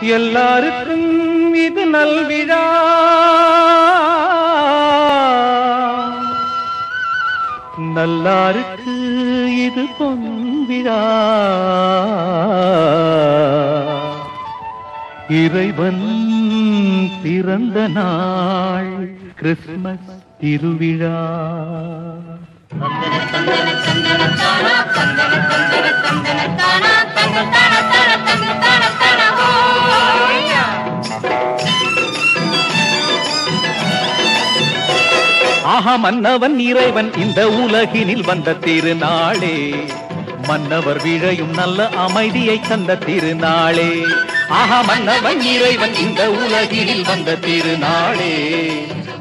எல்லாருக்கும் இது நல்விழா. நல்லாருக்கு இது பொன்விழா. இறைவன் பிறந்த நாள் கிறிஸ்மஸ் திருவிழா. ஆஹா மன்னவன் இறைவன் இந்த உலகினில் வந்த திருநாளே. மன்னவர் விழையும் நல்ல அமைதியை தந்த திருநாளே. ஆஹா மன்னவன் இறைவன் இந்த உலகினில் வந்த திருநாளே.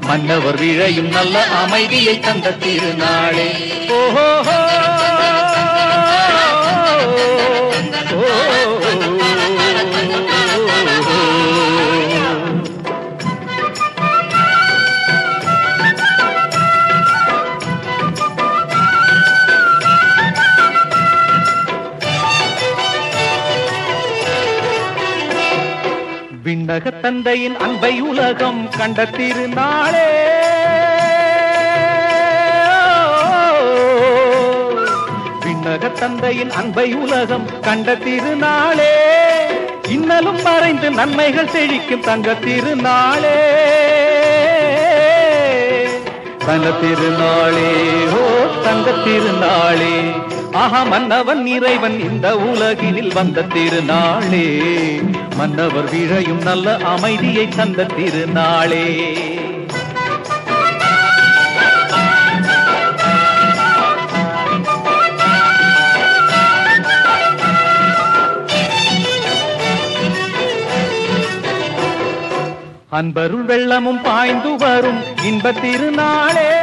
மன்னவர் விழையும் நல்ல அமைதியை தந்த திருநாளே. ஓஹோ விண்ணக தந்தையின் அன்பை உலகம் கண்ட திருநாளே. விண்ணக தந்தையின் அன்பை உலகம் கண்ட திருநாளே. இன்னலும் மறைந்து நன்மைகள் செழிக்கும் தங்க திருநாளே. தங்க திருநாளே ஓ தங்க திருநாளே. ஆஹா மன்னவன் இறைவன் இந்த உலகினில் வந்த திருநாளே. மன்னவர் விழையும் நல்ல அமைதியை தந்த திருநாளே. அன்பருள் வெள்ளமும் பாய்ந்து வரும் இன்ப திருநாளே.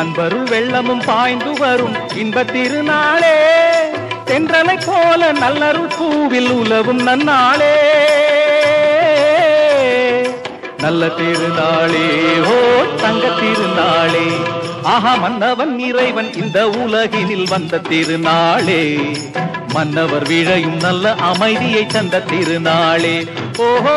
அன்பருள் வெள்ளமும் பாய்ந்து வரும் இன்ப திருநாளே. தென்றலை போல நல்லருள் பூவில் உலவும் நன்னாளே. நல்ல திருநாளே ஓ தங்க திருநாளே. ஆஹா மன்னவன் இறைவன் இந்த உலகினில் வந்த திருநாளே. மன்னவர் விழையும் நல்ல அமைதியை தந்த திருநாளே. ஓஹோ